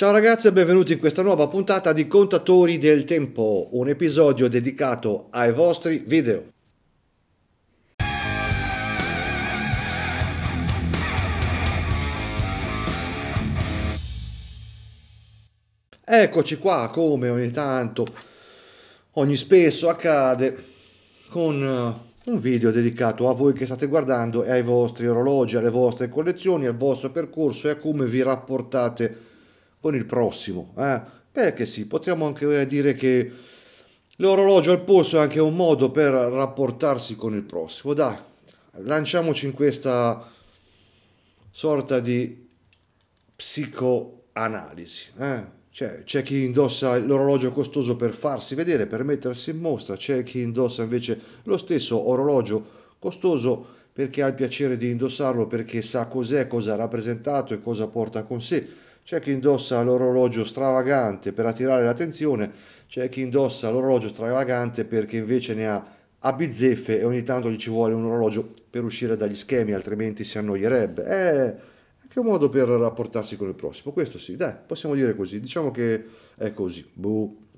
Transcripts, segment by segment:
Ciao ragazzi e benvenuti in questa nuova puntata di Contatori del Tempo, un episodio dedicato ai vostri video. Eccoci qua come ogni tanto, ogni spesso accade, con eh, un video dedicato a voi che state guardando e ai vostri orologi, alle vostre collezioni, al vostro percorso e a come vi rapportate con il prossimo. Eh? Perché sì, potremmo anche dire che l'orologio al polso è anche un modo per rapportarsi con il prossimo. Dai, lanciamoci in questa sorta di psicoanalisi. Eh? Cioè, c'è chi indossa l'orologio costoso per farsi vedere, per mettersi in mostra, c'è chi indossa invece lo stesso orologio costoso perché ha il piacere di indossarlo, perché sa cos'è, cosa ha rappresentato e cosa porta con sé c'è chi indossa l'orologio stravagante per attirare l'attenzione, c'è chi indossa l'orologio stravagante perché invece ne ha a bizzeffe e ogni tanto gli ci vuole un orologio per uscire dagli schemi, altrimenti si annoierebbe. È anche un modo per rapportarsi con il prossimo. Questo sì, dai, possiamo dire così. Diciamo che è così. Buh.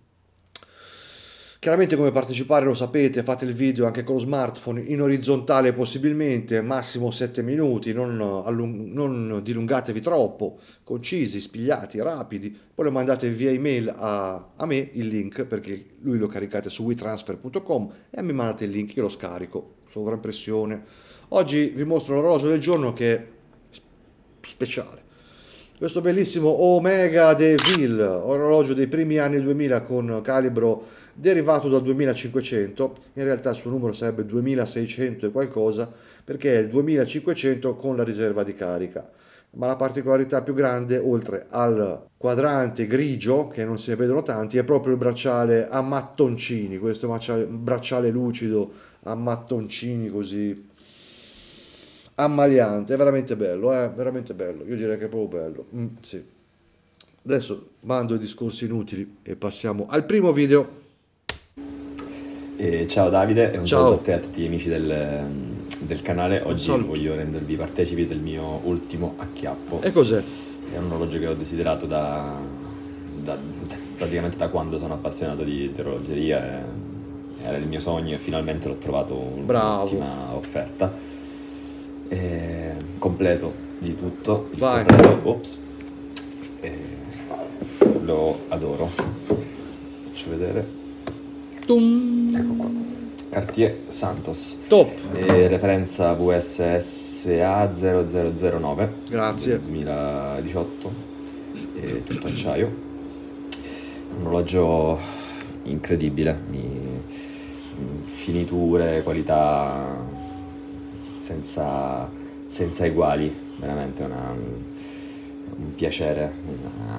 Chiaramente come partecipare lo sapete, fate il video anche con lo smartphone in orizzontale possibilmente, massimo 7 minuti, non, allung- non dilungatevi troppo, concisi, spigliati, rapidi, poi lo mandate via email a, a me il link perché lui lo caricate su WeTransfer.com e a me mandate il link, io lo scarico, sovraimpressione. Oggi vi mostro l'orologio del giorno che è speciale. Questo bellissimo Omega de Ville, orologio dei primi anni 2000 con calibro derivato dal 2500, in realtà il suo numero sarebbe 2600 e qualcosa, perché è il 2500 con la riserva di carica. Ma la particolarità più grande, oltre al quadrante grigio, che non se ne vedono tanti, è proprio il bracciale a mattoncini, questo bracciale lucido a mattoncini così ammaliante, è veramente bello, è eh? veramente bello, io direi che è proprio bello, mm, sì. Adesso mando i discorsi inutili e passiamo al primo video. E ciao Davide e un ciao. saluto a te e a tutti gli amici del, del canale. Oggi voglio rendervi partecipi del mio ultimo acchiappo. E cos'è? È un orologio che ho desiderato da, da, praticamente da quando sono appassionato di, di orologeria. Era il mio sogno e finalmente l'ho trovato un'ottima offerta. E, completo di tutto. Il Vai. Corredo, ops. E, lo adoro. Faccio vedere. Tum. Ecco qua. Cartier Santos. Top. E referenza VSSA 0009. Grazie. 2018. E tutto acciaio. Un orologio incredibile. Finiture, qualità senza, senza uguali. Veramente una, un piacere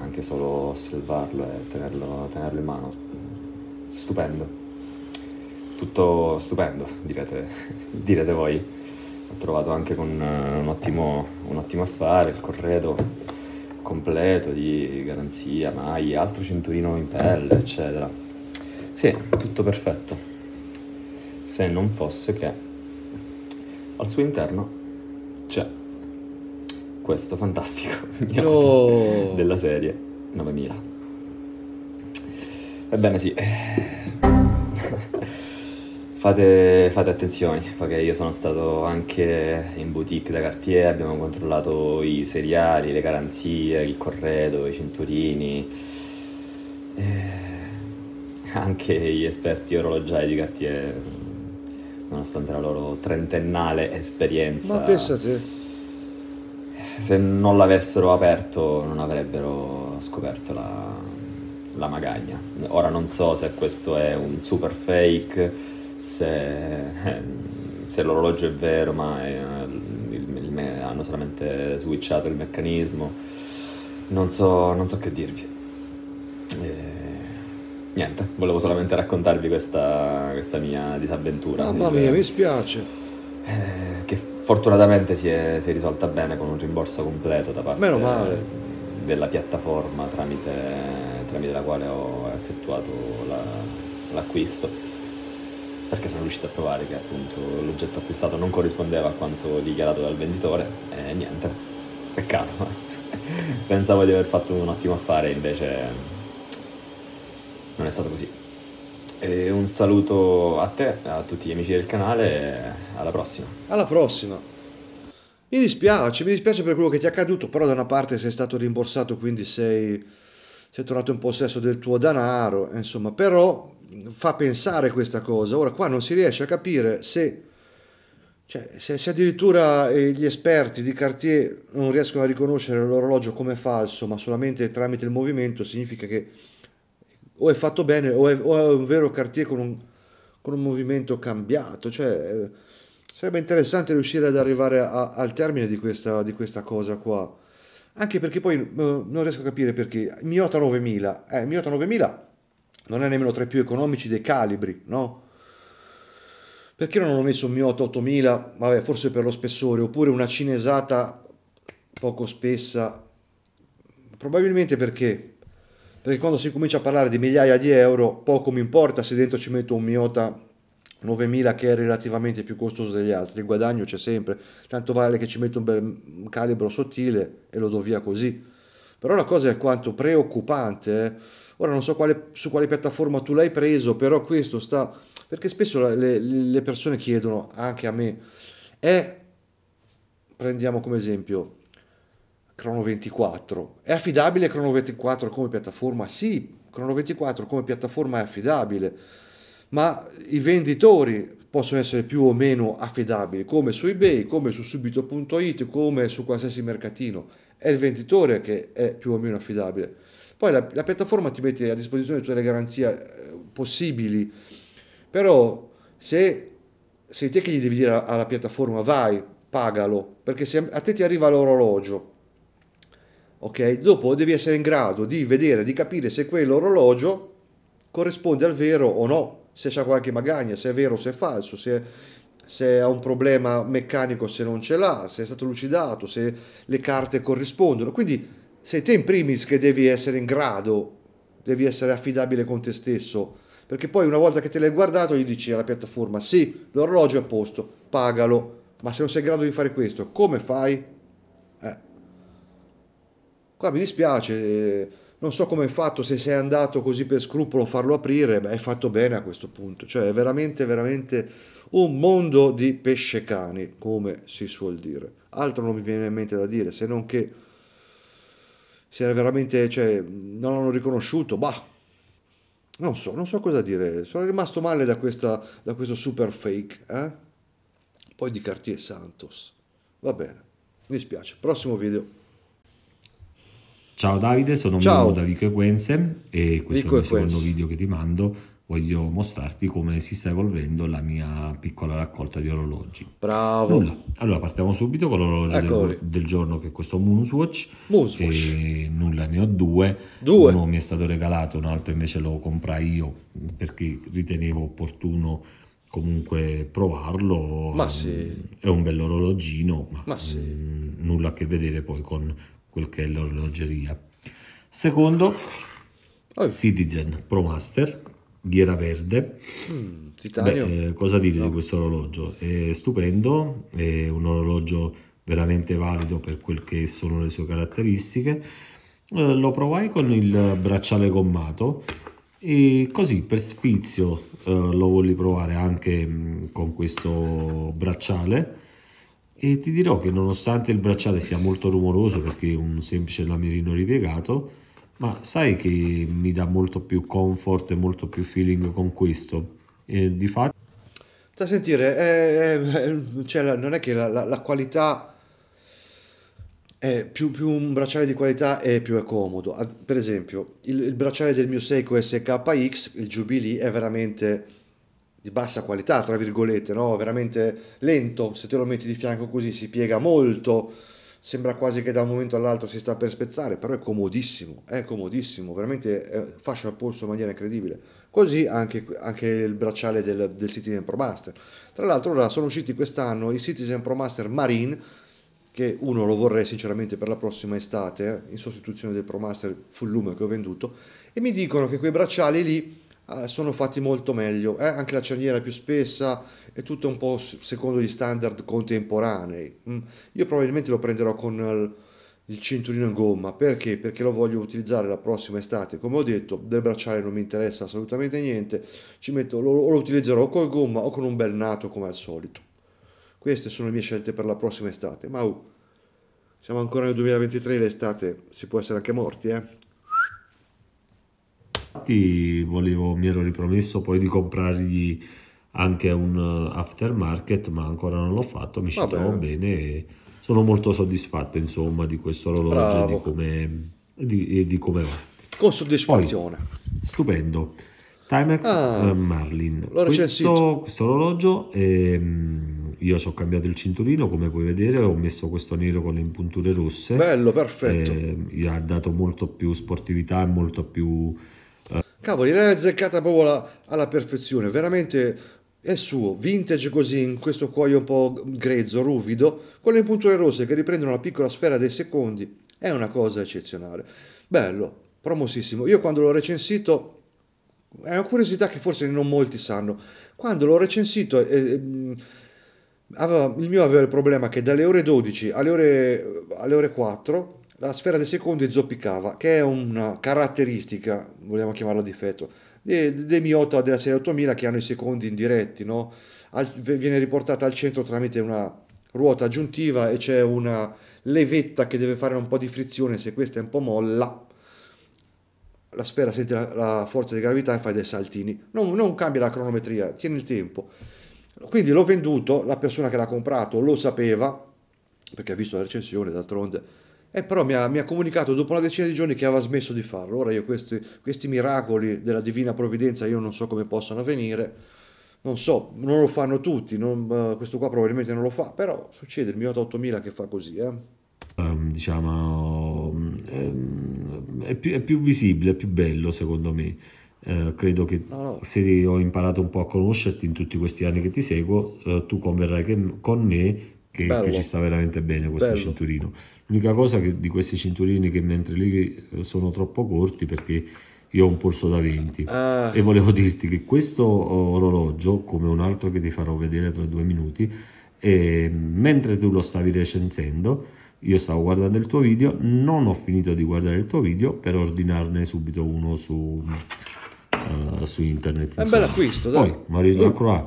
anche solo osservarlo e tenerlo, tenerlo in mano stupendo. Tutto stupendo, direte, direte voi. Ho trovato anche con uh, un, ottimo, un ottimo affare, il corredo completo di garanzia, maglie, altro cinturino in pelle, eccetera. Sì, tutto perfetto. Se non fosse che al suo interno c'è questo fantastico no. della serie 9000. Ebbene sì, fate, fate attenzione, perché io sono stato anche in boutique da Cartier, abbiamo controllato i seriali, le garanzie, il corredo, i cinturini, eh, anche gli esperti orologiai di Cartier, nonostante la loro trentennale esperienza. Ma pensate se non l'avessero aperto non avrebbero scoperto la, la magagna. Ora non so se questo è un super fake, se, se l'orologio è vero, ma è, il, il, hanno solamente switchato il meccanismo. Non so, non so che dirvi. E, niente, volevo solamente raccontarvi questa, questa mia disavventura. Mamma mia, mi spiace. Eh, che fortunatamente si è, si è, risolta bene con un rimborso completo da parte Meno male. della piattaforma tramite tramite la quale ho effettuato la, l'acquisto perché sono riuscito a provare che appunto l'oggetto acquistato non corrispondeva a quanto dichiarato dal venditore e niente, peccato. pensavo di aver fatto un ottimo affare, invece non è stato così. E un saluto a te, a tutti gli amici del canale, alla prossima. Alla prossima. Mi dispiace, mi dispiace per quello che ti è accaduto, però da una parte sei stato rimborsato, quindi sei, sei tornato in possesso del tuo denaro, insomma, però fa pensare questa cosa. Ora qua non si riesce a capire se, cioè, se, se addirittura eh, gli esperti di Cartier non riescono a riconoscere l'orologio come falso, ma solamente tramite il movimento, significa che o è fatto bene o è, o è un vero Cartier con un, con un movimento cambiato. Cioè, eh, sarebbe interessante riuscire ad arrivare a, al termine di questa, di questa cosa qua. Anche perché poi eh, non riesco a capire perché Miota 9000, eh, Miota 9000 non è nemmeno tra i più economici dei calibri, no? Perché non hanno messo un Miota 8000? Vabbè, forse per lo spessore, oppure una cinesata poco spessa. Probabilmente perché? Perché quando si comincia a parlare di migliaia di euro, poco mi importa se dentro ci metto un Miota 9000 che è relativamente più costoso degli altri, il guadagno c'è sempre, tanto vale che ci metto un bel calibro sottile e lo do via così. Però la cosa è quanto preoccupante, eh? Ora non so quale, su quale piattaforma tu l'hai preso, però questo sta... Perché spesso le, le persone chiedono, anche a me, è, prendiamo come esempio, Chrono 24. È affidabile Chrono 24 come piattaforma? Sì, Chrono 24 come piattaforma è affidabile, ma i venditori possono essere più o meno affidabili, come su eBay, come su subito.it, come su qualsiasi mercatino. È il venditore che è più o meno affidabile. Poi la, la piattaforma ti mette a disposizione tutte le garanzie eh, possibili, però se sei te che gli devi dire alla piattaforma vai, pagalo, perché se a te ti arriva l'orologio, ok, dopo devi essere in grado di vedere, di capire se quell'orologio corrisponde al vero o no, se c'è qualche magagna, se è vero se è falso, se, se ha un problema meccanico, se non ce l'ha, se è stato lucidato, se le carte corrispondono. Quindi sei te in primis che devi essere in grado, devi essere affidabile con te stesso, perché poi una volta che te l'hai guardato gli dici alla piattaforma sì, l'orologio è a posto, pagalo, ma se non sei in grado di fare questo, come fai? Eh. Qua mi dispiace, eh, non so come hai fatto, se sei andato così per scrupolo a farlo aprire, beh, hai fatto bene a questo punto, cioè è veramente, veramente un mondo di pesce cani, come si suol dire. Altro non mi viene in mente da dire, se non che se era veramente, cioè, non l'hanno riconosciuto, bah, non so, non so cosa dire, sono rimasto male da, questa, da questo super fake, eh? Poi di Cartier Santos, va bene, mi dispiace, prossimo video. Ciao Davide, sono Ciao. Mimo da Vico e questo Vico è il secondo video che ti mando voglio mostrarti come si sta evolvendo la mia piccola raccolta di orologi. Bravo. Nulla. Allora partiamo subito con l'orologio del, del, giorno che è questo Moonswatch. Moonswatch. Che nulla, ne ho due. Due. Uno mi è stato regalato, un altro invece lo comprai io perché ritenevo opportuno comunque provarlo. Ma sì. È un bell'orologino, ma, ma sì. mh, nulla a che vedere poi con quel che è l'orologeria. Secondo, oh. Citizen Pro Master ghiera verde. Mm, titanio. Beh, eh, cosa dire no. di questo orologio? È stupendo, è un orologio veramente valido per quel che sono le sue caratteristiche. Eh, lo provai con il bracciale gommato e così per sfizio eh, lo volli provare anche mh, mm, con questo bracciale e ti dirò che nonostante il bracciale sia molto rumoroso perché è un semplice lamerino ripiegato ma sai che mi dà molto più comfort e molto più feeling con questo? E di fatto... Da sentire, è, cioè, non è che la, la, la qualità è più, più, un bracciale di qualità è più è comodo. Per esempio, il, il bracciale del mio Seiko SKX, il Jubilee, è veramente di bassa qualità, tra virgolette, no? veramente lento. Se te lo metti di fianco così si piega molto sembra quasi che da un momento all'altro si sta per spezzare, però è comodissimo, è comodissimo, veramente è, fascia al polso in maniera incredibile. Così anche, anche il bracciale del, del, Citizen Pro Master. Tra l'altro ora sono usciti quest'anno i Citizen Pro Master Marine, che uno lo vorrei sinceramente per la prossima estate, in sostituzione del Pro Master Full Lume che ho venduto, e mi dicono che quei bracciali lì eh, sono fatti molto meglio, eh? anche la cerniera è più spessa, è tutto un po' secondo gli standard contemporanei. Mm. Io probabilmente lo prenderò con il, il cinturino in gomma. Perché? Perché lo voglio utilizzare la prossima estate. Come ho detto, del bracciale non mi interessa assolutamente niente. Ci metto, lo, lo utilizzerò col gomma o con un bel nato come al solito. Queste sono le mie scelte per la prossima estate. Ma uh, siamo ancora nel 2023, l'estate si può essere anche morti, eh? Infatti volevo, mi ero ripromesso poi di comprargli anche un eh, aftermarket, ma ancora non l'ho fatto, mi ci trovo bene e sono molto soddisfatto insomma di questo orologio di come, di, di come va. Con soddisfazione. Stupendo. Timex Ah, eh, Marlin. Questo, questo orologio, ehm, io ci ho cambiato il cinturino, come puoi vedere, ho messo questo nero con le impunture rosse. Bello, perfetto. eh, gli ha dato molto più sportività e molto più Cavoli, l'hai azzeccata proprio alla, alla perfezione, veramente è suo, vintage così, in questo cuoio un po' grezzo, ruvido, con le punture rosse che riprendono la piccola sfera dei secondi, è una cosa eccezionale. Bello, promosissimo. Io quando l'ho recensito, è una curiosità che forse non molti sanno, quando l'ho recensito, eh, mh, aveva- il mio aveva il problema che dalle ore 12 alle ore, alle ore 4 la sfera dei secondi zoppicava, che è una caratteristica, vogliamo chiamarla difetto, dei, dei Miyota della serie 8000 che hanno i secondi indiretti, no? Al- viene riportata al centro tramite una ruota aggiuntiva e c'è una levetta che deve fare un po' di frizione, se questa è un po' molla, la sfera sente la, la forza di gravità e fa dei saltini. Non, non cambia la cronometria, tiene il tempo. Quindi l'ho venduto, la persona che l'ha comprato lo sapeva, perché ha visto la recensione d'altronde, e però mi ha, mi ha comunicato dopo una decina di giorni che aveva smesso di farlo. Ora io questi, questi miracoli della divina provvidenza io non so come possano avvenire, non so, non lo fanno tutti, non- eh, questo qua probabilmente non lo fa, però succede il mio 8000 che fa così, eh. ehm, diciamo, ehm, è più, è più visibile, è più bello secondo me. Eh, credo che No, se ho imparato un po' a conoscerti in tutti questi anni che ti seguo, eh, tu converrai che- con me che, che ci sta veramente bene questo Bello. cinturino. L'unica cosa che, di questi cinturini che mentre lì sono troppo corti perché io ho un polso da 20. Ah, E volevo dirti che questo orologio, come un altro che ti farò vedere tra due minuti, eh, mentre tu lo stavi recensendo, io stavo guardando il tuo video, non ho finito di guardare il tuo video per ordinarne subito uno su, eh, su internet. È un bel acquisto, dai. Poi Mm. Maurice Lacroix.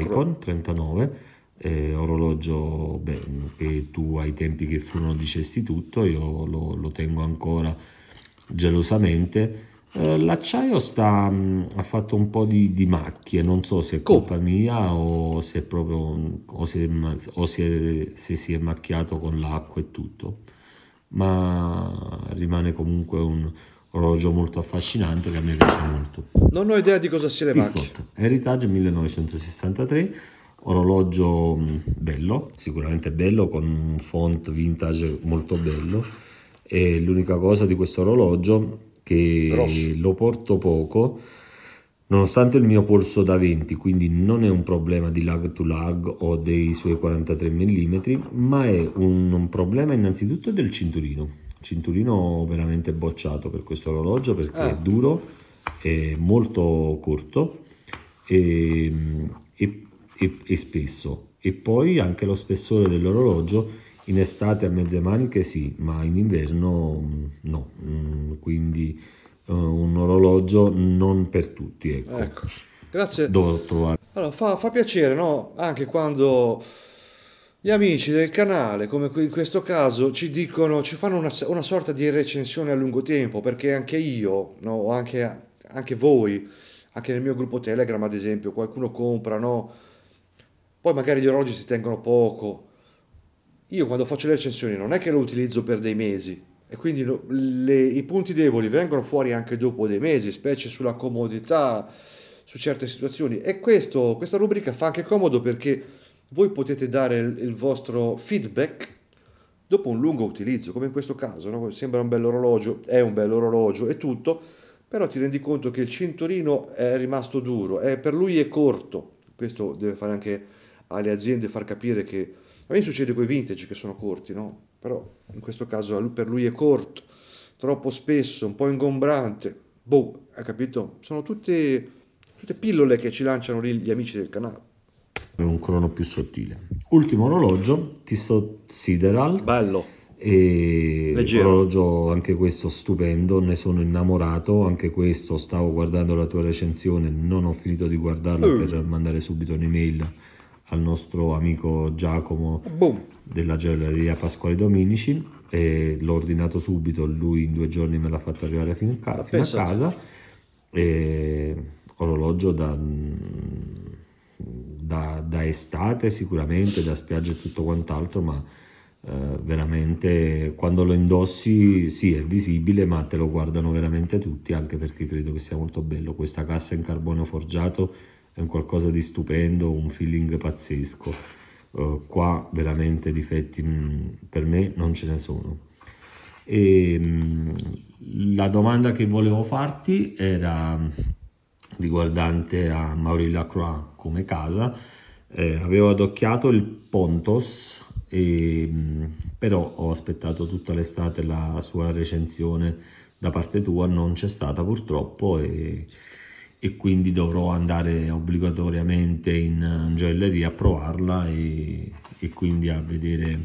Icon 39, eh, orologio beh, che tu ai tempi che furono dicesti tutto, io lo, lo tengo ancora gelosamente. Eh, l'acciaio sta, mh, ha fatto un po' di, di macchie, non so se è colpa mia o se proprio o se, o se- se si è macchiato con l'acqua e tutto, ma rimane comunque un orologio molto affascinante che a me piace molto. non ho idea di cosa sia le macchie. Tissot Heritage 1963, orologio mh, bello, sicuramente bello, con un font vintage molto bello. E l'unica cosa di questo orologio che Grosso. lo porto poco, nonostante il mio polso da 20, quindi non è un problema di lag to lag o dei suoi 43 mm, ma è un, un problema innanzitutto del cinturino. Cinturino veramente bocciato per questo orologio perché Ah. è duro, è molto corto e, e- e- spesso. E poi anche lo spessore dell'orologio in estate a mezze maniche sì, ma in inverno mm, no. Mm, Quindi eh, un orologio non per tutti. Ecco. Ecco, grazie. Devo trovare Allora, fa, fa piacere, no? Anche quando gli amici del canale, come in questo caso, ci dicono, ci fanno una, una sorta di recensione a lungo tempo, perché anche io, no? Anche, anche voi, anche nel mio gruppo Telegram, ad esempio, qualcuno compra, no? Poi magari gli orologi si tengono poco. Io quando faccio le recensioni non è che lo utilizzo per dei mesi e quindi lo- le- i punti deboli vengono fuori anche dopo dei mesi, specie sulla comodità, su certe situazioni. E questo, questa rubrica fa anche comodo perché voi potete dare il, il vostro feedback dopo un lungo utilizzo, come in questo caso, no? Sembra un bell'orologio, è un bell'orologio e tutto, però ti rendi conto che il cinturino è rimasto duro, è- per lui è corto. Questo deve fare anche alle aziende far capire che a me succede con i vintage che sono corti, no? Però in questo caso per lui è corto, troppo spesso, un po' ingombrante. Boh, hai capito? Sono tutte, tutte pillole che ci lanciano lì gli amici del canale. un crono più sottile. Ultimo orologio, Tissot Sideral, Bello. E Leggero. orologio anche questo stupendo, ne sono innamorato, anche questo stavo guardando la tua recensione, non ho finito di guardarla Mm. per mandare subito un'email al nostro amico Giacomo Boom. della gioielleria Pasquale Dominici e l'ho ordinato subito, lui in due giorni me l'ha fatto arrivare fino a, ca- fino a casa e orologio da, da- da estate sicuramente, da spiaggia e tutto quant'altro, ma eh, veramente quando lo indossi sì è visibile, ma te lo guardano veramente tutti, anche perché credo che sia molto bello. Questa cassa in carbonio forgiato è un qualcosa di stupendo, un feeling pazzesco. Eh, qua veramente difetti mh, per me non ce ne sono. E, mh, la domanda che volevo farti era riguardante a Mauri Lacroix come casa. Eh, avevo adocchiato il Pontos, e, mh, però ho aspettato tutta l'estate la sua recensione da parte tua, non c'è stata purtroppo e, e quindi dovrò andare obbligatoriamente in gioielleria a provarla e, e quindi a vedere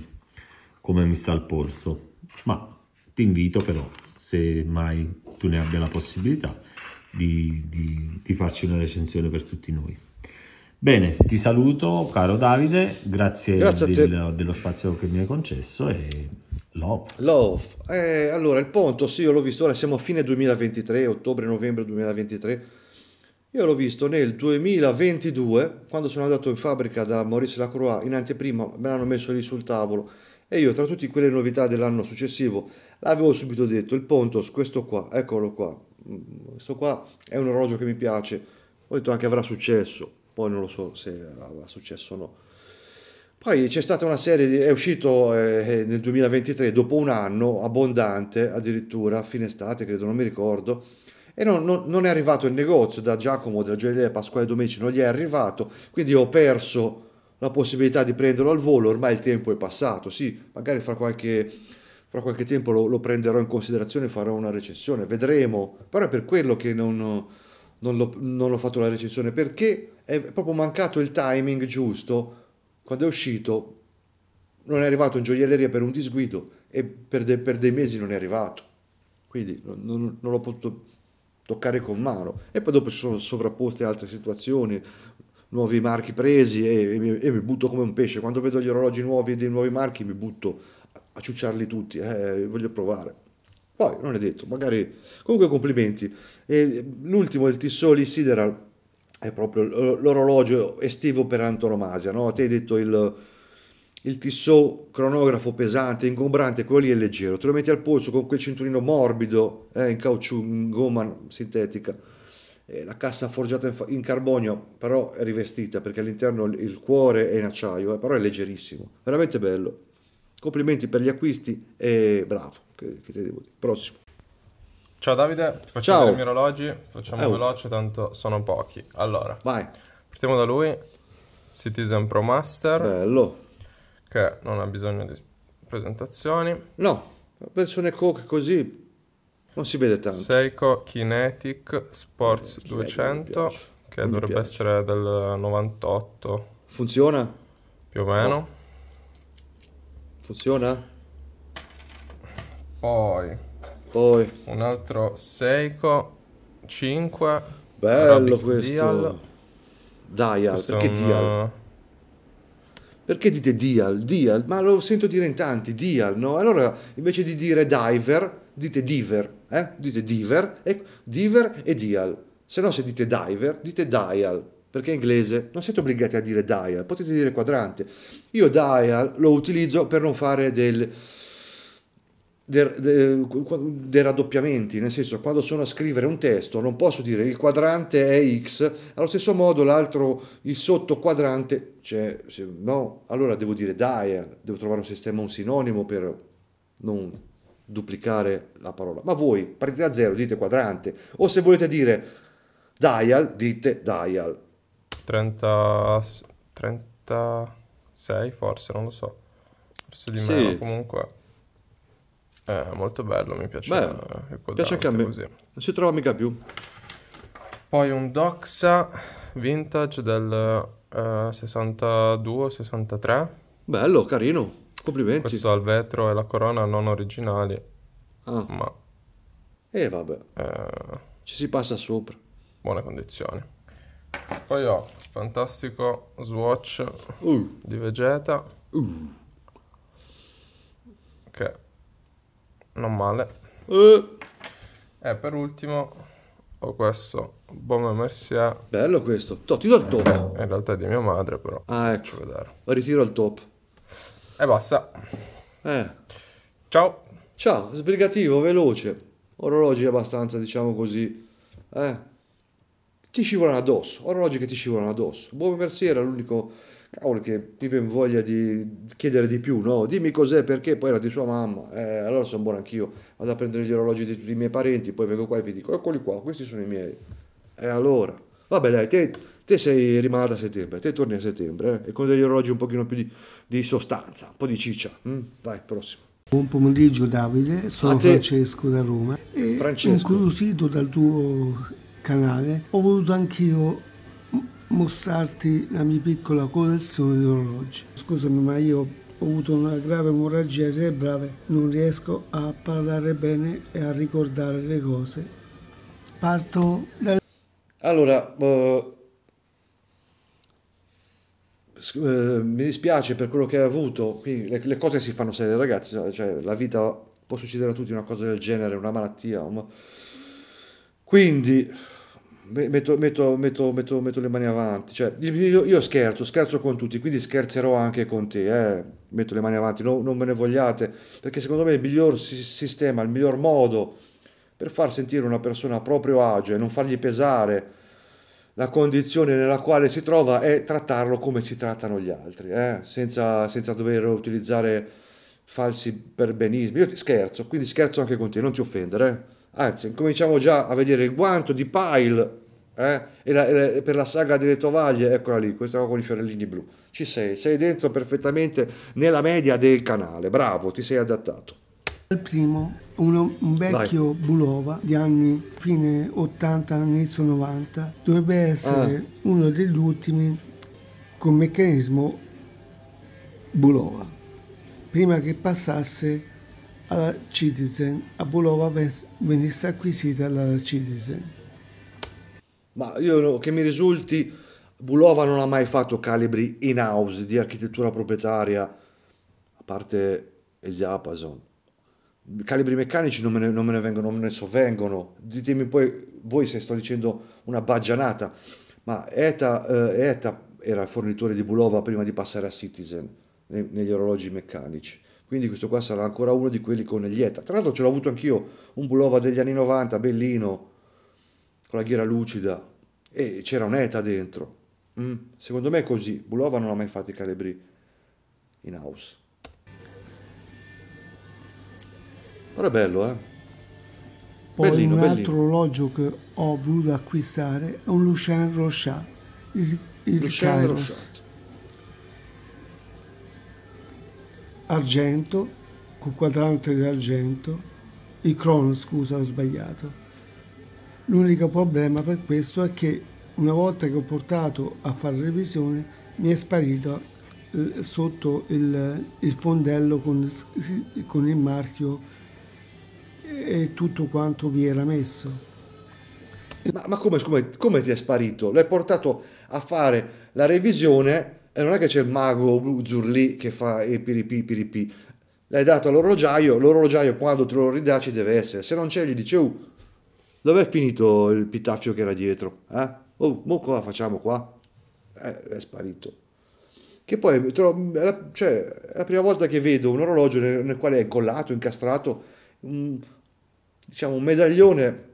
come mi sta il polso. Ma ti invito però, se mai tu ne abbia la possibilità, di, di- di farci una recensione per tutti noi. Bene, ti saluto caro Davide, grazie, Grazie del- dello spazio che mi hai concesso e love. Love. Eh, allora, il Ponto, sì, io l'ho visto, ora siamo a fine 2023, ottobre-novembre 2023. Io l'ho visto nel 2022, quando sono andato in fabbrica da Maurice Lacroix, in anteprima, me l'hanno messo lì sul tavolo. E io tra tutte quelle novità dell'anno successivo l'avevo subito detto, il Pontos, questo qua, eccolo qua, Mm, questo qua è un orologio che mi piace, ho detto anche avrà successo, poi non lo so se avrà successo o no. Poi c'è stata una serie, di- è uscito eh, nel 2023, dopo un anno, abbondante, addirittura, a fine estate, credo, non mi ricordo, e non, non- non è arrivato in negozio da Giacomo della gioielleria Pasquale Domenici, non gli è arrivato, quindi ho perso la possibilità di prenderlo al volo, ormai il tempo è passato, sì, magari fra qualche, fra qualche tempo lo, lo prenderò in considerazione farò una recensione, vedremo, però è per quello che non, non l'ho, non ho fatto la recensione, perché è proprio mancato il timing giusto, quando è uscito non è arrivato in gioielleria per un disguido e per, de- per dei mesi non è arrivato, quindi non, non- non l'ho potuto toccare con mano e poi dopo si sono sovrapposte altre situazioni, nuovi marchi presi e, e e mi butto come un pesce, quando vedo gli orologi nuovi dei nuovi marchi mi butto a, ciucciarli tutti, eh, voglio provare. Poi non è detto, magari comunque complimenti. E l'ultimo, il Tissoli Sideral, è proprio l'orologio estivo per antonomasia, no? Te hai detto il, il Tissot cronografo pesante, ingombrante, quello lì è leggero, te lo metti al polso con quel cinturino morbido, eh, in caucciù, in gomma sintetica, Eh, la cassa forgiata in, carbonio, però è rivestita perché all'interno il, il cuore è in acciaio, eh, però è leggerissimo, veramente bello. Complimenti per gli acquisti e bravo, che, che te devo dire. Prossimo. Ciao Davide, ti faccio Ciao. vedere i miei orologi, facciamo Eh, oh. veloce, tanto sono pochi. Allora, Vai, partiamo da lui, Citizen Pro Master, bello. Che non ha bisogno di presentazioni. No, versione Coke così non si vede tanto. Seiko Kinetic Sports Eh, Kinetic mi 200, piace, che dovrebbe piace. essere del 98 Funziona? più o meno. Funziona? Poi Poi, un altro Seiko 5, bello Arabic questo. Dial. Dial, Questo perché un, Dial? Perché dite Dial? Dial, ma lo sento dire in tanti, Dial, no? Allora, invece di dire Diver, dite Diver, eh? Dite Diver, e, Diver e Dial. Se no, se dite Diver, dite Dial, perché è inglese, non siete obbligati a dire Dial, potete dire quadrante. Io Dial lo utilizzo per non fare del... de- dei raddoppiamenti, nel senso quando sono a scrivere un testo non posso dire il quadrante è x, allo stesso modo l'altro, il sottoquadrante, c'è, se- no, allora devo dire dial, devo trovare un sistema, un sinonimo per non duplicare la parola. Ma voi partite da zero, dite quadrante, o se volete dire dial, dite dial. 30, 36 forse, non lo so. Forse di Sì. meno, comunque. È molto bello, mi piace Beh, piace anche a me, così. non si trova mica più. Poi un Doxa vintage del eh, 62-63. Bello, carino. Complimenti. Questo ha il vetro e la corona non originali, Ah, ma e vabbè, eh, ci si passa sopra. buone condizioni. Poi ho fantastico Swatch Uh, di Vegeta, uh, che non male. eh, E per ultimo ho questo Baume Mercier, bello questo. To, ti do il top. in realtà è di mia madre, però Ah, ecco, vedere. ritiro il top. E basta. Eh, Ciao! ciao, sbrigativo, veloce. Orologi abbastanza, diciamo così. Eh, ti scivolano addosso. Orologi che ti scivolano addosso. Buon merciere è l'unico cavolo che mi viene voglia di chiedere di più, no? Dimmi cos'è, perché, poi era di sua mamma. Eh, allora sono buono anch'io. Vado a prendere gli orologi di tutti i miei parenti, poi vengo qua e vi dico, eccoli qua, questi sono i miei. E allora? Vabbè dai, te, te sei rimasta a settembre, te torni a settembre, eh? E con degli orologi un pochino più di, di sostanza, un po' di ciccia. mm? Vai, prossimo. Buon pomeriggio Davide, sono. Francesco da Roma e Francesco. incuriosito dal tuo canale ho voluto anch'io mostrarti la mia piccola collezione di orologi. Scusami ma io ho avuto una grave emorragia cerebrale, non riesco a parlare bene e a ricordare le cose. Parto dal Allora, eh, mi dispiace per quello che hai avuto, le, le cose si fanno serie ragazzi, cioè la vita può succedere a tutti una cosa del genere, una malattia, un- quindi metto- metto- metto- metto le mani avanti, cioè, io, io scherzo, scherzo con tutti, quindi scherzerò anche con te, eh, metto le mani avanti, no- non me ne vogliate, perché secondo me il miglior si- sistema, il miglior modo per far sentire una persona a proprio agio e non fargli pesare la condizione nella quale si trova è trattarlo come si trattano gli altri, eh, Senza, senza dover utilizzare falsi perbenismi. Io scherzo, quindi scherzo anche con te, non ti offendere. eh. Anzi, cominciamo già a vedere il guanto di Pile eh, e, la- e per la saga delle tovaglie, eccola lì, questa qua con i fiorellini blu. Ci sei, sei dentro perfettamente nella media del canale, bravo, ti sei adattato. Il primo, uno- un vecchio Bulova di anni fine 80, inizio 90, dovrebbe essere Ah. uno degli ultimi con meccanismo Bulova. Prima che passasse alla Citizen, a Bulova venisse acquisita dalla Citizen. Ma io che mi risulti, Bulova non ha mai fatto calibri in-house di architettura proprietaria, a parte il diapason. Calibri meccanici non me ne, non me ne vengono, non me ne sovvengono. Ditemi poi voi se sto dicendo una baggianata, ma ETA, eh, ETA era il fornitore di Bulova prima di passare a Citizen ne- negli orologi meccanici. Quindi questo qua sarà ancora uno di quelli con gli ETA. Tra l'altro ce l'ho avuto anch'io, un Bulova degli anni 90, bellino, con la ghiera lucida e c'era un ETA dentro. Mm, Secondo me è così. Bulova non ha mai fatto i calibri in house. Ora è bello, eh? Poi Bellino, un bellino. altro orologio che ho voluto acquistare è un Lucien Rochat, il, il Lucien. Rochat. Argento, con quadrante di argento, il crono scusa ho sbagliato. L'unico problema per questo è che una volta che ho portato a fare revisione mi è sparito eh, sotto il, il fondello con, con il marchio e tutto quanto vi era messo. Ma, ma come, come, come ti è sparito? L'hai portato a fare la revisione e non è che c'è il mago Zurlì che fa i piripi piripi. L'hai dato all'orologiaio, l'orologiaio quando te lo ridà ci deve essere. Se non c'è gli dice, oh, dov'è finito il pitaffio che era dietro? Eh? Oh, mo cosa facciamo qua? Eh, è sparito. Che poi è la, cioè, è la prima volta che vedo un orologio nel, nel quale è incollato, incastrato, un, diciamo, un medaglione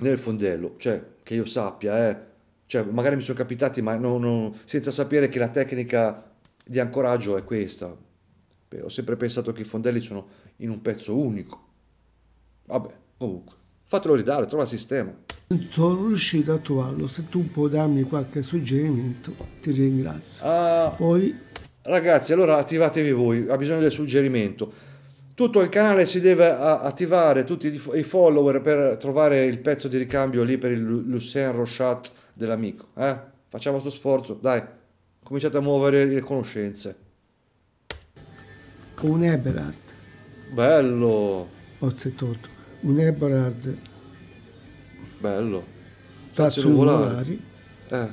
nel fondello, cioè che io sappia, eh. Cioè, magari mi sono capitati, ma non- non- senza sapere che la tecnica di ancoraggio è questa. Beh, ho sempre pensato che i fondelli sono in un pezzo unico. Vabbè, comunque, fatelo ridare, trova il sistema. Non sono riuscito a trovarlo, se tu puoi darmi qualche suggerimento ti ringrazio. Ah, Poi Ragazzi, allora attivatevi voi, ha bisogno del suggerimento. Tutto il canale si deve attivare, tutti i follower per trovare il pezzo di ricambio lì per il Lu- Lucien Rochat dell'amico. Eh? Facciamo questo sforzo, dai, cominciate a muovere le conoscenze. un Eberhard Bello, 878, un Eberhard bello. nuvolari. nuvolari, Eh,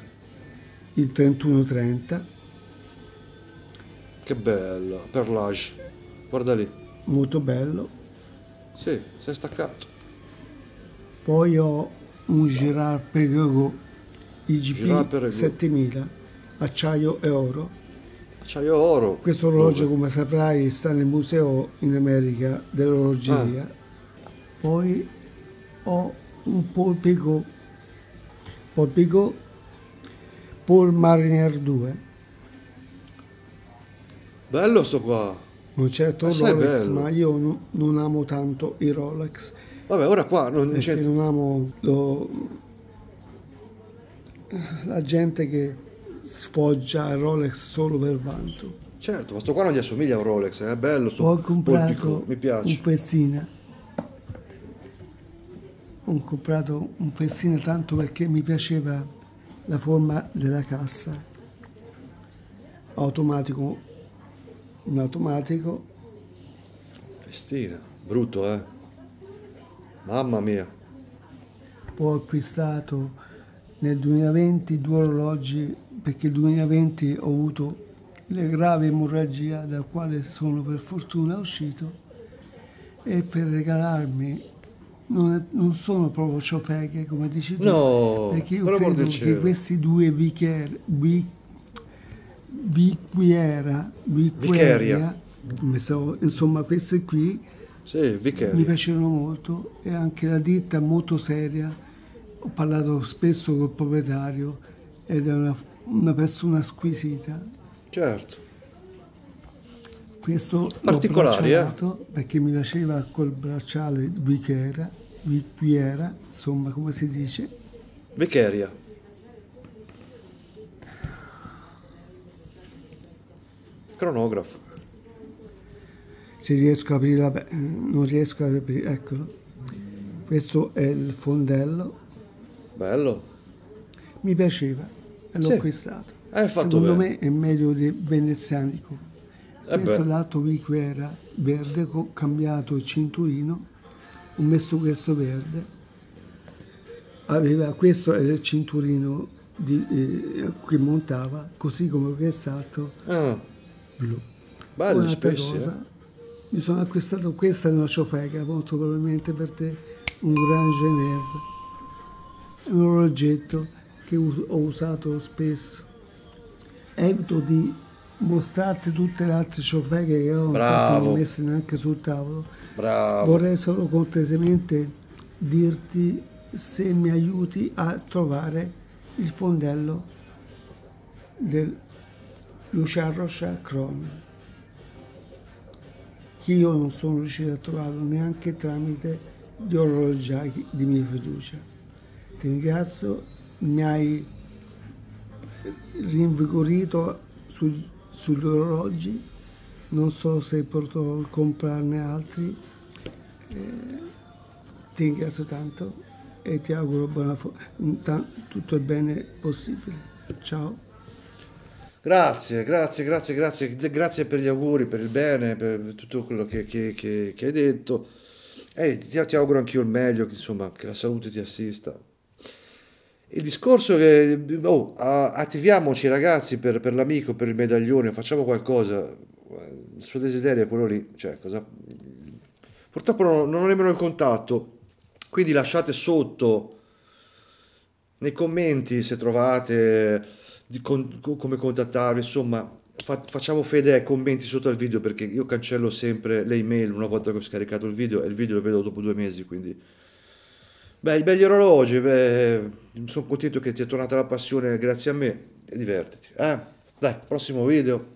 il 3130, che bello. Per l'age. Guarda lì. molto bello. Sì, sei staccato. Poi ho un Girard Perregaux IGP Girard Perregaux. 7000, acciaio e oro. Acciaio oro. Questo orologio, Dove? come saprai, sta nel museo in America dell'orologeria. Ah. Poi ho un Paul Picot, Paul Paul Mariner 2, Bello sto qua. un certo Assai Rolex, ma io no- non amo tanto i Rolex, Vabbè, ora qua non c'è... non amo lo- la gente che sfoggia il Rolex solo per vanto. Certo, ma sto qua non gli assomiglia a un Rolex, è bello sto Ho comprato polpico, mi un piace. fessina. Ho comprato un fessina tanto perché mi piaceva la forma della cassa. Automatico, un automatico, Festina, brutto, eh. Mamma mia. poi ho acquistato nel 2020 due orologi perché nel 2020 ho avuto le grave emorragia dal quale sono per fortuna uscito e per regalarmi non, non sono proprio ciofeghe come dici tu No, perché io per credo che questi due vicher, vi, viquiera, viqueria, so- insomma questi qui Sì, mi piacevano molto e anche la ditta molto seria. Ho parlato spesso col proprietario ed è una, una persona squisita. Certo. Questo l'ho Particolari, eh? perché mi piaceva col bracciale Vichera, Viquiera, insomma come si dice. Vicheria. Cronografo. Se riesco a aprire, vabbè, non riesco a aprire, eccolo. Questo è il fondello, Bello. mi piaceva e l'ho Sì. acquistato. Hai fatto Secondo bene. me è meglio dei venezianico. Eh Questo beh. è l'altro Viquera verde, ho cambiato il cinturino, ho messo questo verde. Aveva, questo era il cinturino di, eh, che montava, così come quest'altro Ah, blu. belli spessi, eh. mi sono acquistato questa è una ciofeca, molto probabilmente per te, un Grand Genev, un orologetto che ho usato spesso. Evito di mostrarti tutte le altre ciofeche che ho, non ho messe neanche sul tavolo. Bravo. Vorrei solo cortesemente dirti se mi aiuti a trovare il fondello del Lucian Rocha Cron che io non sono riuscito a trovarlo neanche tramite gli orologiai di mia fiducia. Ti ringrazio, mi hai rinvigorito su- sugli orologi, non so se potrò comprarne altri. Eh, ti ringrazio tanto e ti auguro tutto il bene possibile. Ciao. Grazie, grazie, grazie, grazie, grazie per gli auguri, per il bene, per tutto quello che, che- che- che hai detto. E ti, ti auguro anch'io il meglio, che, insomma, che la salute ti assista. Il discorso che, oh, attiviamoci ragazzi per, per l'amico, per il medaglione, facciamo qualcosa. Il suo desiderio è quello lì, cioè, cosa... Purtroppo non, non ho nemmeno il contatto, quindi lasciate sotto nei commenti se trovate di con- co- come contattarvi, insomma, fa- facciamo fede ai commenti sotto al video perché io cancello sempre le email una volta che ho scaricato il video e il video lo vedo dopo due mesi, quindi... Beh, i belli orologi, beh, sono contento che ti è tornata la passione grazie a me e divertiti. Eh? Dai, prossimo video.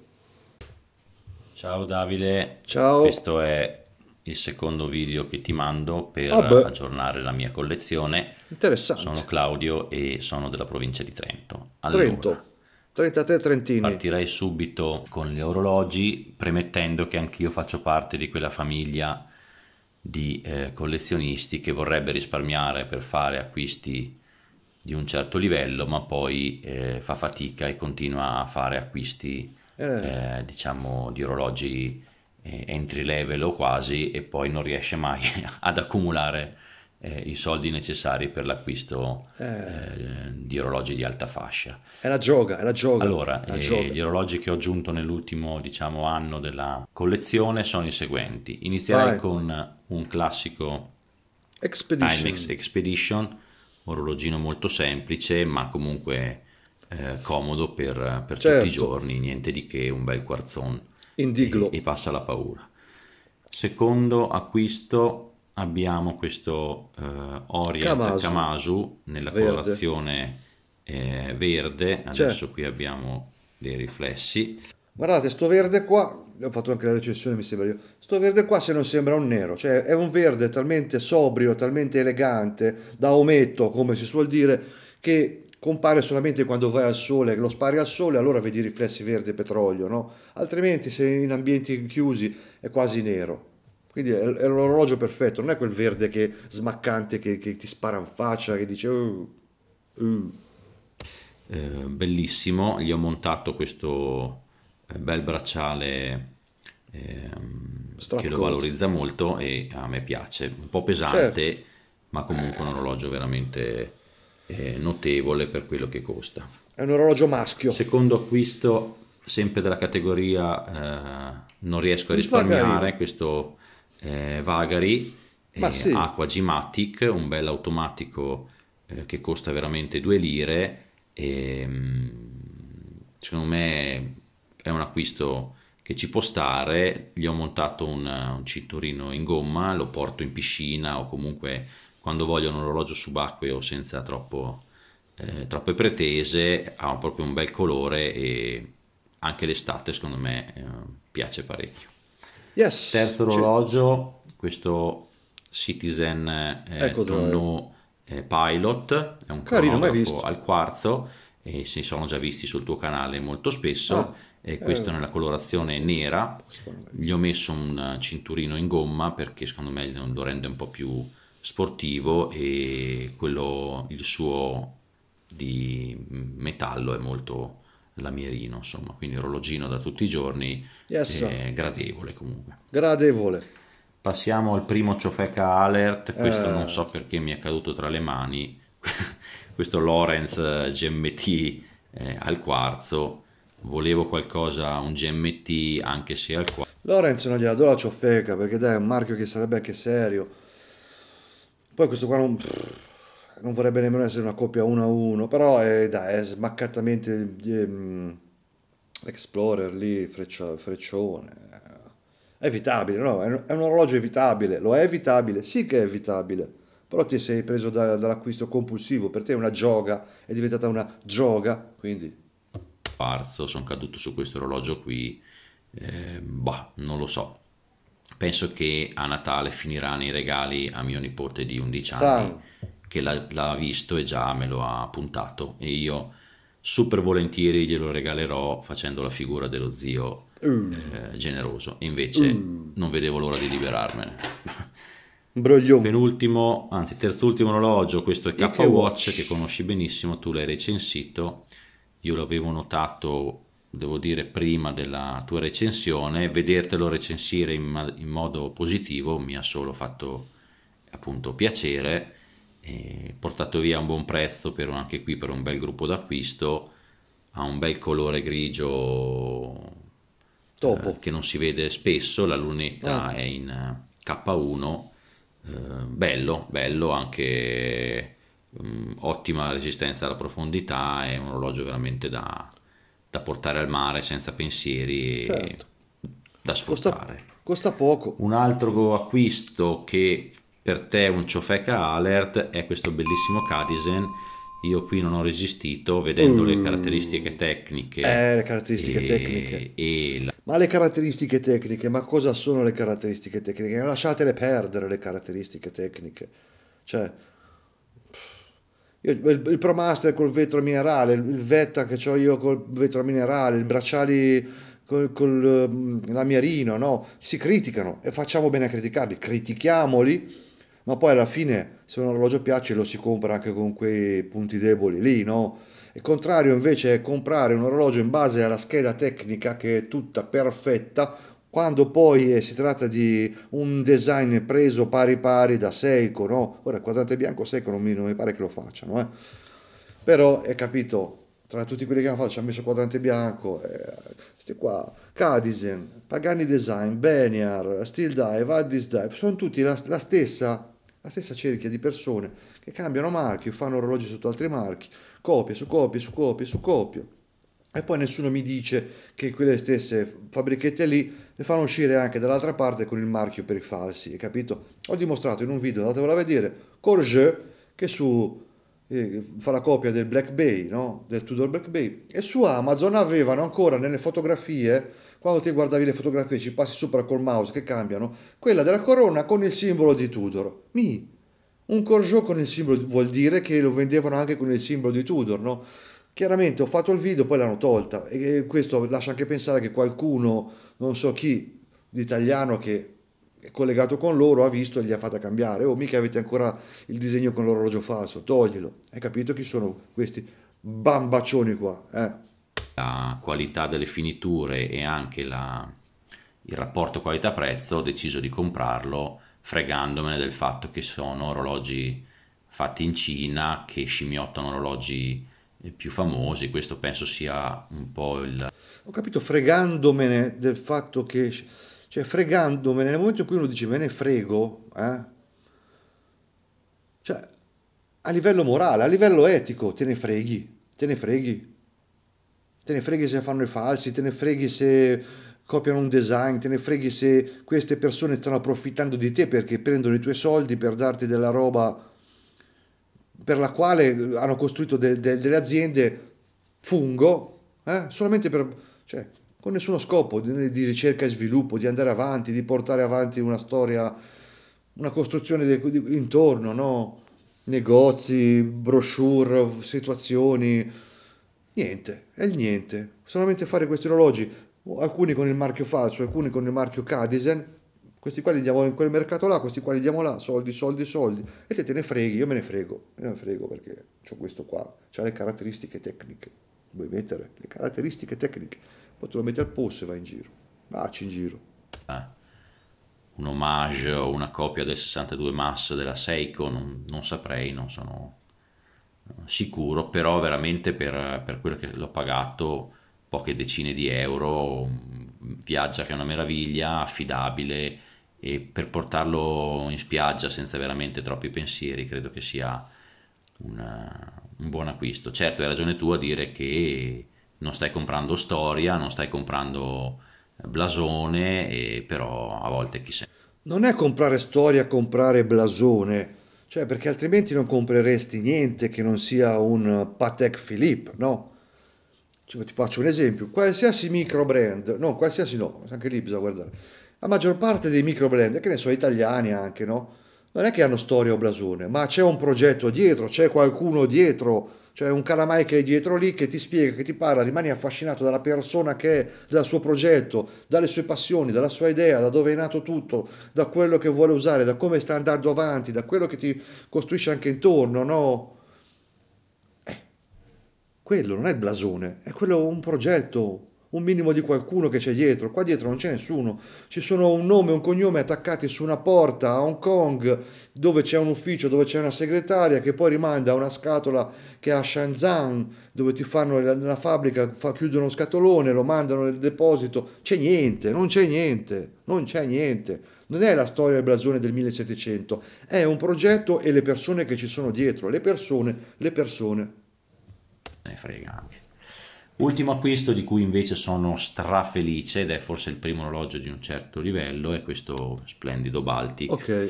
Ciao Davide, Ciao. questo è il secondo video che ti mando per Ah, aggiornare la mia collezione. Interessante. Sono Claudio e sono della provincia di Trento. Allora, Trento. 33 Trentini. Partirei subito con gli orologi, premettendo che anch'io faccio parte di quella famiglia di eh, collezionisti che vorrebbe risparmiare per fare acquisti di un certo livello, ma poi eh, fa fatica e continua a fare acquisti, Eh. eh, diciamo, di orologi eh, entry level o quasi e poi non riesce mai ad accumulare eh, i soldi necessari per l'acquisto Eh. eh, di orologi di alta fascia. È la gioga, è la gioga. Allora, la eh, gioga. gli orologi che ho aggiunto nell'ultimo diciamo, anno della collezione sono i seguenti. Inizierei Vai. con un classico Expedition. Timex Expedition, orologino molto semplice ma comunque eh, comodo per, per Certo. tutti i giorni, niente di che, un bel quarzon Indiglo. e, e passa la paura. Secondo acquisto abbiamo questo eh, Orient Kamasu. Kamasu, nella Verde. colorazione eh, verde, adesso Certo. qui abbiamo dei riflessi, Guardate, sto verde qua, ho fatto anche la recensione, mi sembra io. Sto verde qua se non sembra un nero, cioè è un verde talmente sobrio, talmente elegante, da ometto, come si suol dire, che compare solamente quando vai al sole, lo spari al sole, allora vedi i riflessi verde e petrolio, no? Altrimenti se in ambienti chiusi è quasi nero. Quindi è, è l'orologio perfetto, non è quel verde che smaccante che, che ti spara in faccia, che dice... "Uh, uh". eh, bellissimo, gli ho montato questo eh, bel bracciale ehm, che lo valorizza molto e a me piace, un po' pesante, Certo. ma comunque un orologio veramente eh, notevole per quello che costa. È un orologio maschio. Secondo acquisto, sempre della categoria eh, non riesco a risparmiare, questo eh, Vagari eh, sì. Aqua G-Matic, un bel automatico eh, che costa veramente 2 lire e mm, secondo me è un acquisto che ci può stare, gli ho montato un, un cinturino in gomma, lo porto in piscina o comunque quando voglio un orologio subacqueo senza troppo, eh, troppe pretese, ha proprio un bel colore e anche l'estate secondo me eh, piace parecchio. Yes. Terzo C'è- orologio, questo Citizen eh, Ecco Chrono eh, Pilot, è un Carino, cronografo al quarzo e si sono già visti sul tuo canale molto spesso. Ah, e questo eh. nella colorazione nera. Gli ho messo un cinturino in gomma perché secondo me lo rende un po' più sportivo e quello, il suo di metallo è molto lamierino, insomma, quindi orologino da tutti i giorni, Yes. è gradevole comunque. Gradevole. Passiamo al primo Ciofeca Alert, questo Eh. non so perché mi è caduto tra le mani, questo Lorenz eh, GMT eh, al quarzo, volevo qualcosa, un GMT anche se al quarzo, Lorenz non gliela do la ciofeca perché dai, è un marchio che sarebbe anche serio. Poi questo qua non, non vorrebbe nemmeno essere una coppia 1 a 1, però è, dai, è smaccatamente ehm, Explorer lì, freccia- freccione. È evitabile, no? È un, è un orologio evitabile. Lo è evitabile? Sì che è evitabile. Però ti sei preso da- dall'acquisto compulsivo. Per te è una gioga, è diventata una gioga, quindi quarzo, sono caduto su questo orologio qui, eh, bah, non lo so. Penso che a Natale finirà nei regali a mio nipote di 11 anni San. Che l'ha, l'ha visto e già me lo ha puntato e io super volentieri glielo regalerò facendo la figura dello zio uh, eh, generoso. Invece Mm. non vedevo l'ora di liberarmene. broglione. Penultimo, anzi terzultimo orologio, questo è K-Watch K-Watch. che conosci benissimo, tu l'hai recensito, io l'avevo notato, devo dire, prima della tua recensione, vedertelo recensire in, in modo positivo mi ha solo fatto appunto piacere, e portato via a un buon prezzo per un- anche qui per un bel gruppo d'acquisto, ha un bel colore grigio Topo. eh, che non si vede spesso, la lunetta Ah. è in eh, K1, eh, bello, bello anche mm, ottima resistenza alla profondità, è un orologio veramente da, da portare al mare senza pensieri Certo. da Costa, sfruttare. costa poco. Un altro acquisto che per te un Ciofeca Alert è questo bellissimo Cadizen. Io qui non ho resistito vedendo le Uh. caratteristiche tecniche Eh, le caratteristiche e, tecniche. e la Ma le caratteristiche tecniche, ma cosa sono le caratteristiche tecniche? Lasciatele perdere le caratteristiche tecniche. Cioè, io- il, il ProMaster col vetro minerale, il Vetta che ho io col vetro minerale, i bracciali col, col ehm, lamierino, no? Si criticano e facciamo bene a criticarli, critichiamoli, ma poi alla fine se un orologio piace lo si compra anche con quei punti deboli lì, no? Il contrario invece è comprare un orologio in base alla scheda tecnica che è tutta perfetta, Quando poi eh, si tratta di un design preso pari pari da Seiko, no? Ora il quadrante bianco Seiko non mi, non mi pare che lo facciano, eh. Però è capito, tra tutti quelli che hanno fatto ci hanno messo il quadrante bianco, eh, qua, Cadisen, Pagani Design, Beniar, Steel Dive, Addis Dive, sono tutti la, la stessa, la stessa cerchia di persone che cambiano marchio, fanno orologi sotto altri marchi, copie su copie su copie su copie. E poi nessuno mi dice che quelle stesse fabbrichette lì le fanno uscire anche dall'altra parte con il marchio per i falsi, capito? Ho dimostrato in un video, andatevelo a vedere, Corget, che su eh, fa la copia del Black Bay, no? del Tudor Black Bay, e su Amazon avevano ancora nelle fotografie, quando ti guardavi le fotografie ci passi sopra col mouse che cambiano, quella della corona con il simbolo di Tudor. Mi, un Corjot con il simbolo vuol dire che lo vendevano anche con il simbolo di Tudor, no? Chiaramente ho fatto il video, poi l'hanno tolta e questo lascia anche pensare che qualcuno, non so chi, di italiano che è collegato con loro, ha visto e gli ha fatta cambiare. Oh, mica avete ancora il disegno con l'orologio falso, toglilo. Hai capito chi sono questi bambaccioni qua? Eh? La qualità delle finiture e anche la, il rapporto qualità-prezzo ho deciso di comprarlo fregandomene del fatto che sono orologi fatti in Cina che scimmiottano orologi più famosi, questo penso sia un po' il... Ho capito, fregandomene del fatto che... Cioè, fregandomene, nel momento in cui uno dice me ne frego, eh? Cioè, a livello morale, a livello etico, te ne freghi, te ne freghi. Te ne freghi se fanno i falsi, te ne freghi se copiano un design, te ne freghi se queste persone stanno approfittando di te perché prendono i tuoi soldi per darti della roba per la quale hanno costruito de, de, delle aziende fungo, eh? solamente per, cioè, con nessuno scopo di, di, ricerca e sviluppo, di andare avanti, di portare avanti una storia, una costruzione di, di, intorno, no? negozi, brochure, situazioni, niente, è il niente, solamente fare questi orologi, alcuni con il marchio falso, alcuni con il marchio Cadisen, questi qua li diamo in quel mercato là, questi qua li diamo là, soldi, soldi, soldi, e te te ne freghi, io me ne frego, me ne frego perché ho questo qua, ha le caratteristiche tecniche, vuoi mettere le caratteristiche tecniche, poi te lo metti al posto e vai in giro, vacci in giro. Eh, un omaggio una copia del 62 Mass della Seiko, non, non saprei, non sono sicuro, però veramente per, per quello che l'ho pagato, poche decine di euro, viaggia che è una meraviglia, affidabile, e per portarlo in spiaggia senza veramente troppi pensieri credo che sia una, un buon acquisto. Certo, hai ragione tu a dire che non stai comprando storia, non stai comprando blasone, però a volte chi se Non è comprare storia, comprare blasone, cioè perché altrimenti non compreresti niente che non sia un Patek Philippe, no? Cioè, ti faccio un esempio, qualsiasi micro brand, no, qualsiasi no, anche lì bisogna guardare la maggior parte dei micro blend, che ne so, italiani anche, no? Non è che hanno storia o blasone, ma c'è un progetto dietro, c'è qualcuno dietro, c'è un calamai che è dietro lì che ti spiega, che ti parla, rimani affascinato dalla persona che è, dal suo progetto, dalle sue passioni, dalla sua idea, da dove è nato tutto, da quello che vuole usare, da come sta andando avanti, da quello che ti costruisce anche intorno, no? Eh, quello non è blasone, è quello un progetto, un minimo di qualcuno che c'è dietro. Qua dietro non c'è nessuno. Ci sono un nome e un cognome attaccati su una porta a Hong Kong dove c'è un ufficio, dove c'è una segretaria che poi rimanda una scatola che è a Shenzhen dove ti fanno la fabbrica, fa, chiudono uno scatolone, lo mandano nel deposito. C'è niente, non c'è niente, non c'è niente. Non è la storia del blasone del 1700, è un progetto e le persone che ci sono dietro. Le persone, le persone. Ne frega anche. Ultimo acquisto di cui invece sono strafelice ed è forse il primo orologio di un certo livello è questo splendido Baltic. Ok.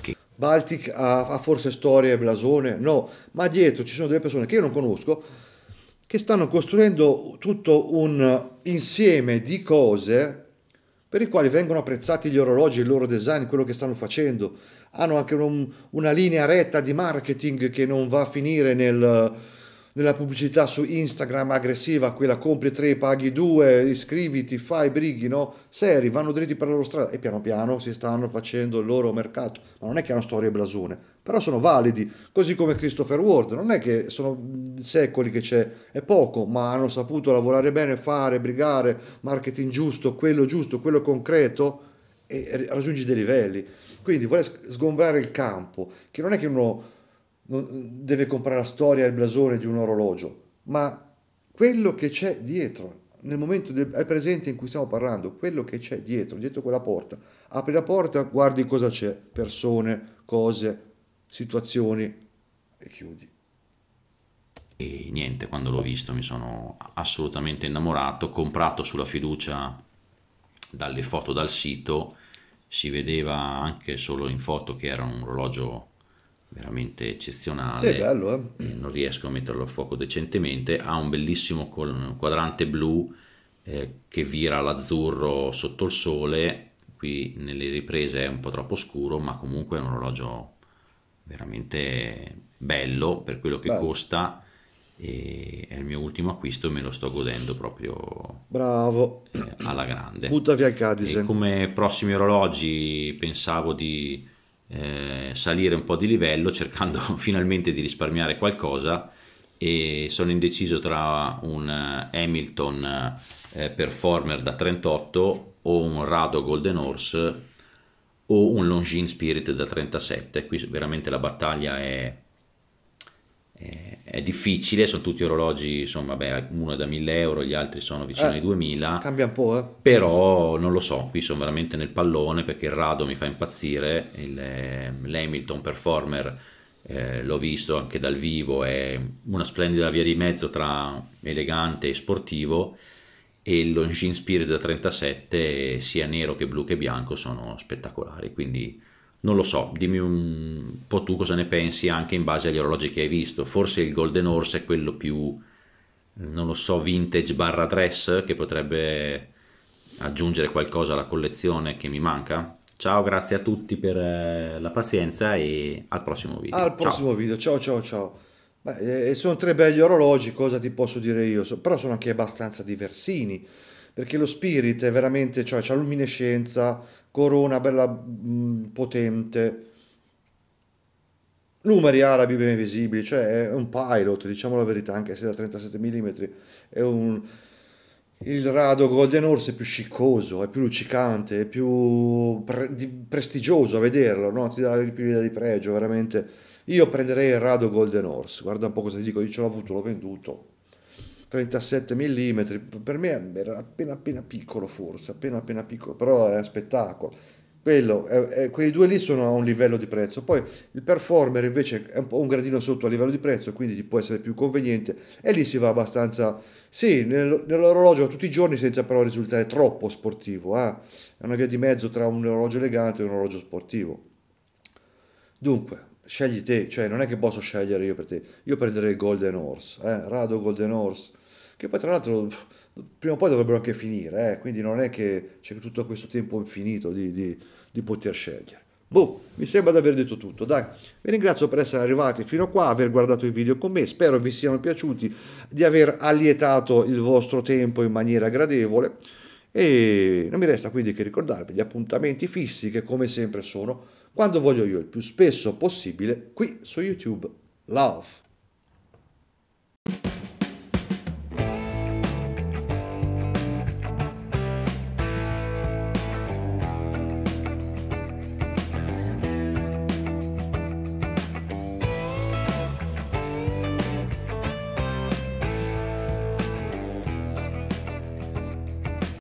Che... Baltic ha, ha, forse storia e blasone? No, ma dietro ci sono delle persone che io non conosco che stanno costruendo tutto un insieme di cose per i quali vengono apprezzati gli orologi, il loro design, quello che stanno facendo. Hanno anche un, una linea retta di marketing che non va a finire nel nella pubblicità su Instagram aggressiva, quella compri tre, paghi due, iscriviti, fai brighi, no? Seri, vanno dritti per la loro strada e piano piano si stanno facendo il loro mercato. Ma non è che hanno storie blasone, però sono validi, così come Christopher Ward, non è che sono secoli che c'è, è poco, ma hanno saputo lavorare bene, fare, brigare, marketing giusto, quello giusto, quello concreto e raggiungi dei livelli. Quindi vuole sgombrare il campo, che non è che uno deve comprare la storia e il blasone di un orologio, ma quello che c'è dietro, nel momento del presente in cui stiamo parlando, quello che c'è dietro, dietro quella porta. Apri la porta, guardi cosa c'è, persone, cose, situazioni e chiudi. E niente, quando l'ho visto mi sono assolutamente innamorato, comprato sulla fiducia dalle foto dal sito, si vedeva anche solo in foto che era un orologio veramente eccezionale. Sì, bello, eh? Non riesco a metterlo a fuoco decentemente. Ha un bellissimo quadrante blu eh, che vira l'azzurro sotto il sole. Qui nelle riprese è un po' troppo scuro, ma comunque è un orologio veramente bello per quello che bello. costa. E è il mio ultimo acquisto e me lo sto godendo proprio bravo eh, alla grande. Butta via il Cadice. come prossimi orologi pensavo di eh, salire un po' di livello cercando finalmente di risparmiare qualcosa e sono indeciso tra un eh, Hamilton eh, Performer da 38 o un Rado Golden Horse o un Longines Spirit da 37 qui veramente la battaglia è è difficile, sono tutti orologi, insomma, beh, uno è da 1000 euro, gli altri sono vicino eh, ai 2000. Cambia un po', eh. Però non lo so, qui sono veramente nel pallone perché il Rado mi fa impazzire, il, eh, l'Hamilton Performer eh, l'ho visto anche dal vivo, è una splendida via di mezzo tra elegante e sportivo e il Longines Spirit da 37 sia nero che blu che bianco sono spettacolari, quindi non lo so, dimmi un po' tu cosa ne pensi anche in base agli orologi che hai visto. Forse il Golden Horse è quello più, non lo so, vintage barra dress che potrebbe aggiungere qualcosa alla collezione che mi manca. Ciao, grazie a tutti per eh, la pazienza e al prossimo video. Al prossimo ciao. video, ciao ciao ciao. Beh, eh, sono tre belli orologi, cosa ti posso dire io? Però sono anche abbastanza diversini, perché lo Spirit è veramente, cioè c'ha luminescenza, corona bella mh, mm, potente, numeri arabi ben visibili, cioè è un pilot, diciamo la verità, anche se da 37 mm è un... Il rado Golden Horse è più sciccoso, è più luccicante, è più pre- prestigioso a vederlo, no? ti dà più idea di pregio, veramente. Io prenderei il rado Golden Horse, guarda un po' cosa ti dico, io ce l'ho avuto, l'ho venduto. 37 mm, per me era appena appena piccolo forse, appena appena piccolo, però è spettacolo. Quello, è, è, quelli due lì sono a un livello di prezzo, poi il performer invece è un po' un gradino sotto a livello di prezzo, quindi ti può essere più conveniente e lì si va abbastanza, sì, nel, nell'orologio tutti i giorni senza però risultare troppo sportivo, eh? è una via di mezzo tra un orologio elegante e un orologio sportivo. Dunque, scegli te, cioè non è che posso scegliere io per te, io prenderei il Golden Horse, eh? Rado Golden Horse, che poi tra l'altro prima o poi dovrebbero anche finire, eh? quindi non è che c'è tutto questo tempo infinito di, di, di poter scegliere. Boh, mi sembra di aver detto tutto. Dai, vi ringrazio per essere arrivati fino a qua, aver guardato il video con me. Spero vi siano piaciuti, di aver allietato il vostro tempo in maniera gradevole. E non mi resta quindi che ricordarvi gli appuntamenti fissi che come sempre sono quando voglio io il più spesso possibile qui su YouTube. Love.